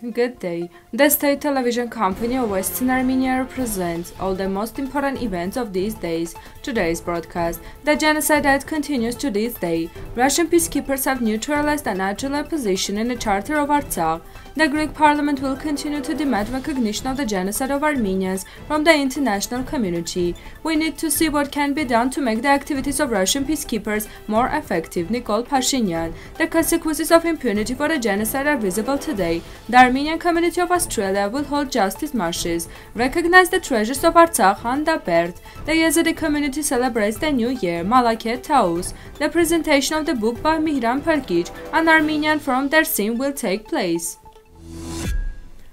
Good day. The state television company of Western Armenia represents all the most important events of these days. Today's broadcast. The genocide that continues to this day. Russian peacekeepers have neutralized an Adulan position in the Chartar of Artsakh. The Greek parliament will continue to demand recognition of the genocide of Armenians from the international community. We need to see what can be done to make the activities of Russian peacekeepers more effective. Nikol Pashinyan. The consequences of impunity for the genocide are visible today. The Armenian community of Australia will hold justice marches, recognize the treasures of Artsakh and Berd. The Yazidi community celebrates the new year, Malaket Taus. The presentation of the book by Mihran Perkic, an Armenian from Dersim, will take place.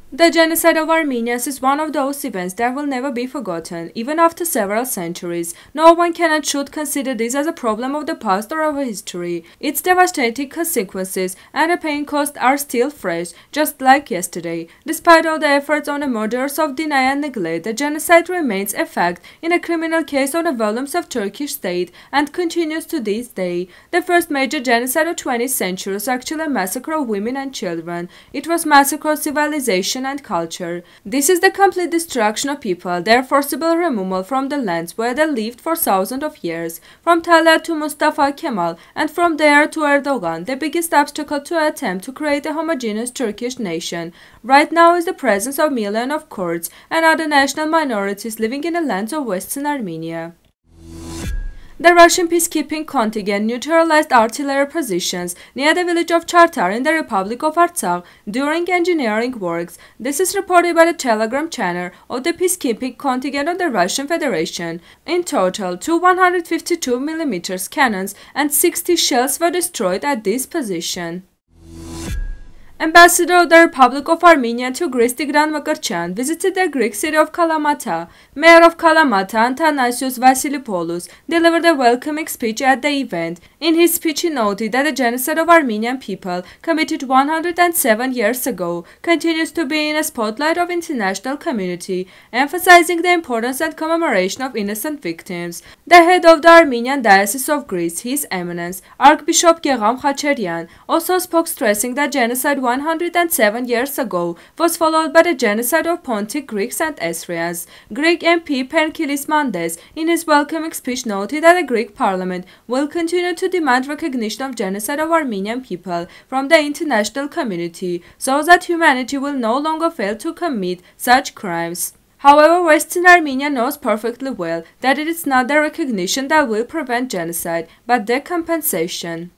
The genocide of Armenians is one of those events that will never be forgotten, even after several centuries. No one can and should consider this as a problem of the past or of history. Its devastating consequences and the pain caused are still fresh, just like yesterday. Despite all the efforts on the murderers of deny and neglect, the genocide remains a fact in a criminal case on the volumes of Turkish state and continues to this day. The first major genocide of 20th century was actually a massacre of women and children. It was massacre of civilization and culture. This is the complete destruction of people, their forcible removal from the lands where they lived for thousands of years. From Talat to Mustafa Kemal and from there to Erdogan, the biggest obstacle to attempt to create a homogeneous Turkish nation right now is the presence of millions of Kurds and other national minorities living in the lands of Western Armenia. The Russian peacekeeping contingent neutralized artillery positions near the village of Chartar in the Republic of Artsakh during engineering works. This is reported by the Telegram channel of the peacekeeping contingent of the Russian Federation. In total, two 152 mm cannons and 60 shells were destroyed at this position. Ambassador of the Republic of Armenia to Greece Tigran Mkrtchyan visited the Greek city of Kalamata. Mayor of Kalamata, Athanasios Vassilopoulos, delivered a welcoming speech at the event. In his speech, he noted that the genocide of Armenian people, committed 107 years ago, continues to be in a spotlight of international community, emphasizing the importance and commemoration of innocent victims. The head of the Armenian Diocese of Greece, His Eminence, Archbishop Gegham Khachatryan, also spoke stressing that genocide 107 years ago was followed by the genocide of Pontic Greeks and Assyrians. Greek MP Perikles Mantas, in his welcoming speech, noted that the Greek parliament will continue to demand recognition of genocide of Armenian people from the international community so that humanity will no longer fail to commit such crimes. However, Western Armenia knows perfectly well that it is not the recognition that will prevent genocide, but the compensation.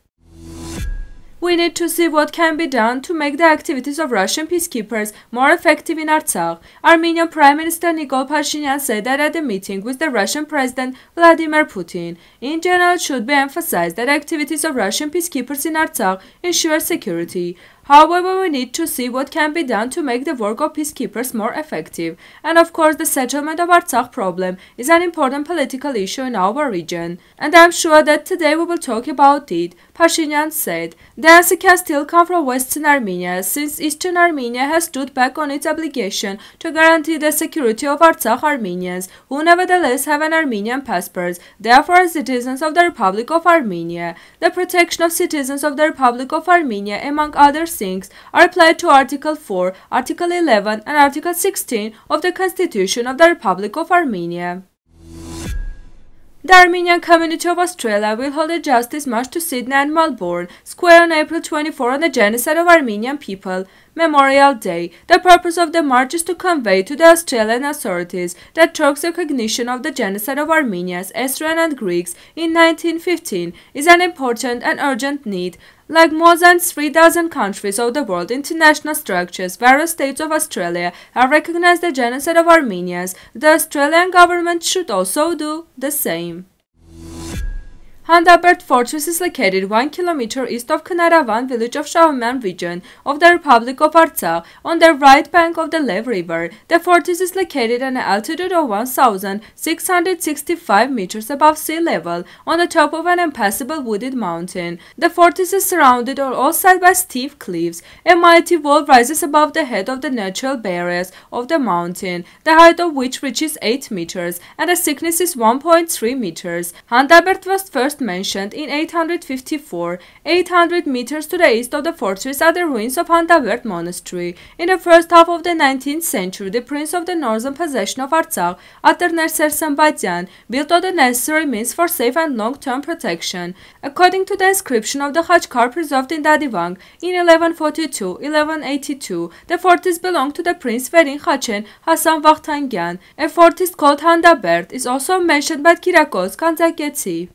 We need to see what can be done to make the activities of Russian peacekeepers more effective in Artsakh. Armenian Prime Minister Nikol Pashinyan said that at a meeting with the Russian President Vladimir Putin. In general, it should be emphasized that activities of Russian peacekeepers in Artsakh ensure security. However, we need to see what can be done to make the work of peacekeepers more effective. And of course, the settlement of Artsakh problem is an important political issue in our region. And I'm sure that today we will talk about it. Pashinyan said, The answer can still come from Western Armenia, since Eastern Armenia has stood back on its obligation to guarantee the security of Artsakh Armenians, who nevertheless have an Armenian passport, therefore citizens of the Republic of Armenia. The protection of citizens of the Republic of Armenia, among others, things are applied to Article 4, Article 11 and Article 16 of the Constitution of the Republic of Armenia. The Armenian community of Australia will hold a justice march to Sydney and Melbourne Square on April 24 on the genocide of Armenian people. Memorial Day. The purpose of the march is to convey to the Australian authorities that Turk's recognition of the genocide of Armenians, Assyrian and Greeks in 1915 is an important and urgent need. Like more than 3,000 countries of the world, international structures, various states of Australia have recognized the genocide of Armenians. The Australian government should also do the same. Handaberd Fortress is located 1 km east of Kanaravan village of Shahumyan region of the Republic of Artsakh on the right bank of the Lev River. The fortress is located at an altitude of 1,665 meters above sea level on the top of an impassable wooded mountain. The fortress is surrounded on all sides by steep cliffs. A mighty wall rises above the head of the natural barriers of the mountain, the height of which reaches 8 meters and the thickness is 1.3 meters. Handaberd was first first mentioned in 854. 800 meters to the east of the fortress are the ruins of Handaberd Monastery. In the first half of the 19th century, the prince of the northern possession of Artsakh, Aternerser Sambadyan, built all the necessary means for safe and long-term protection. According to the inscription of the Khachkar preserved in Dadivang in 1142-1182, the fortress belonged to the prince Verin Khachen Hassan Vakhtangyan. A fortress called Handaberd is also mentioned by Kirakos Gandzaketsi.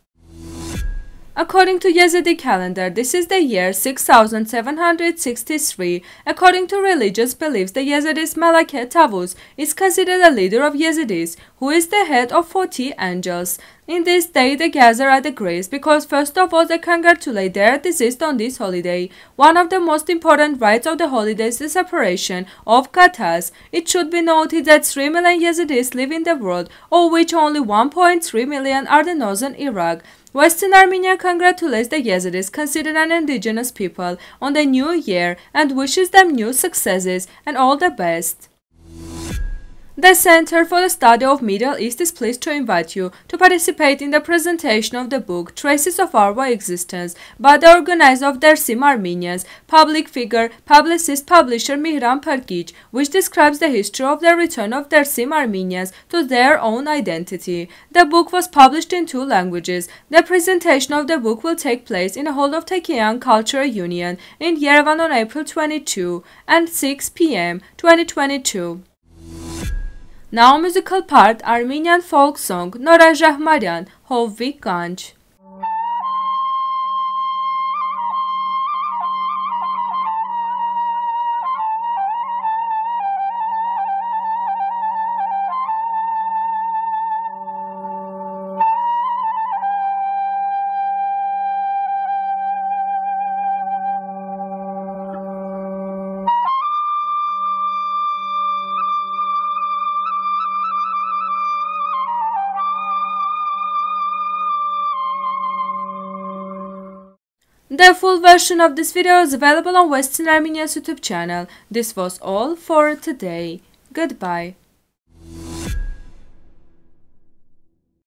According to Yazidi calendar, this is the year 6763. According to religious beliefs, the Yazidis Malakeh Tavuz is considered the leader of Yazidis, who is the head of 40 angels. In this day they gather at the graves because first of all they congratulate their deceased on this holiday. One of the most important rites of the holiday is the separation of katas. It should be noted that 3 million Yazidis live in the world, of which only 1.3 million are the northern Iraq. Western Armenia congratulates the Yazidis considered an indigenous people on the new year and wishes them new successes and all the best. The Center for the Study of Middle East is pleased to invite you to participate in the presentation of the book Traces of Arwa Existence by the organizer of Dersim Armenians, public figure, publicist, publisher Mihran Prkich, which describes the history of the return of Dersim Armenians to their own identity. The book was published in two languages. The presentation of the book will take place in the hall of Tekeyan Cultural Union in Yerevan on April 22 and 6 p.m. 2022. Now musical part Armenian folk song Nora Jahmaryan Hovvi Ganj The full version of this video is available on Western Armenia's YouTube channel. This was all for today. Goodbye.